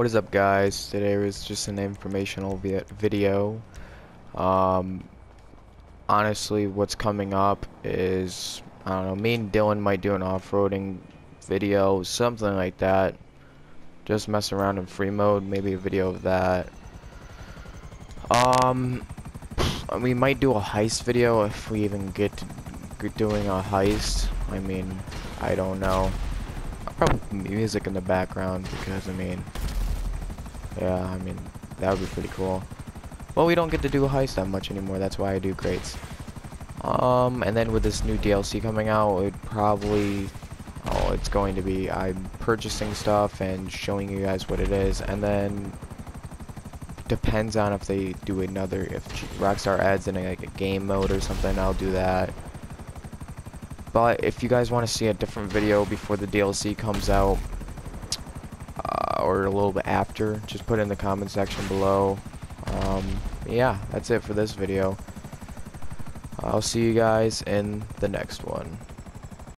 What is up guys? Today was just an informational vi video. Um, honestly, what's coming up is, I don't know, me and Dylan might do an off-roading video, something like that. Just mess around in free mode, maybe a video of that. Um, we might do a heist video if we even get to doing a heist. I mean, I don't know. Probably music in the background because, I mean, yeah, I mean, that would be pretty cool. Well, we don't get to do a heist that much anymore. That's why I do crates. Um, and then with this new DLC coming out, it probably, oh, it's going to be I'm purchasing stuff and showing you guys what it is, and then depends on if they do another, if Rockstar adds in a, like a game mode or something, I'll do that. But if you guys want to see a different video before the DLC comes out, or a little bit after, just put in the comment section below. Um, yeah, that's it for this video. I'll see you guys in the next one.